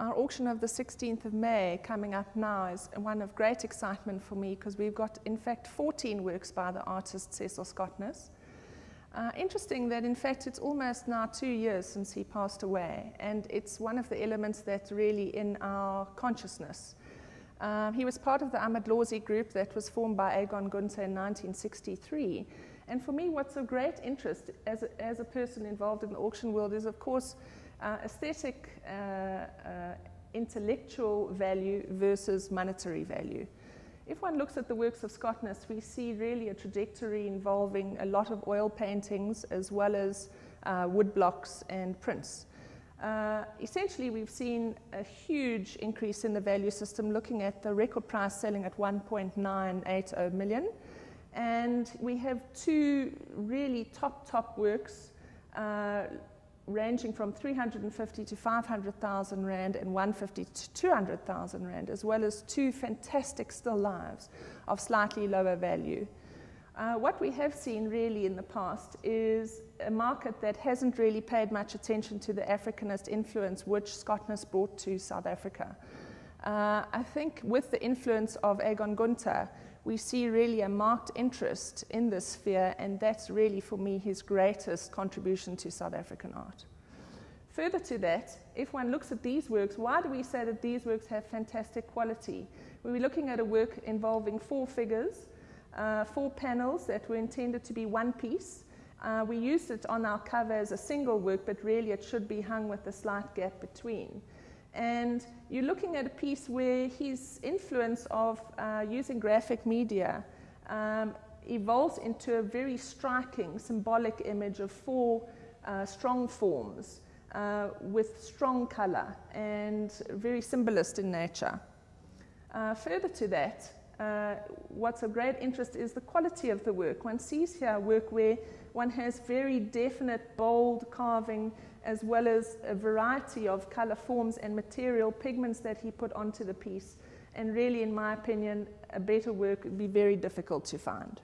our auction of the 16th of May coming up now is one of great excitement for me because we've got, in fact, 14 works by the artist Cecil Skotnes. Uh, interesting that, in fact, it's almost now two years since he passed away, and it's one of the elements that's really in our consciousness. Uh, he was part of the Ahmed Amadlozi group that was formed by Egon Gunther in 1963. And for me, what's of great interest as a, as a person involved in the auction world is, of course, uh, aesthetic, uh, uh, intellectual value versus monetary value. If one looks at the works of Skotnes, we see really a trajectory involving a lot of oil paintings as well as uh, wood blocks and prints. Uh, essentially, we've seen a huge increase in the value system, looking at the record price selling at 1.980 million. And we have two really top, top works uh, ranging from 350 to 500,000 Rand and 150 to 200,000 Rand, as well as two fantastic still lives of slightly lower value. Uh, what we have seen really in the past is a market that hasn't really paid much attention to the Africanist influence which Skotnes brought to South Africa. Uh, I think with the influence of Egon Gunther, we see really a marked interest in this sphere, and that's really, for me, his greatest contribution to South African art. Further to that, if one looks at these works, why do we say that these works have fantastic quality? We were looking at a work involving four figures, uh, four panels that were intended to be one piece. Uh, we used it on our cover as a single work, but really it should be hung with a slight gap between. And you're looking at a piece where his influence of uh, using graphic media um, evolves into a very striking symbolic image of four uh, strong forms uh, with strong color and very symbolist in nature. Uh, further to that, uh, what's of great interest is the quality of the work. One sees here work where one has very definite, bold carving as well as a variety of color forms and material pigments that he put onto the piece. And really, in my opinion, a better work would be very difficult to find.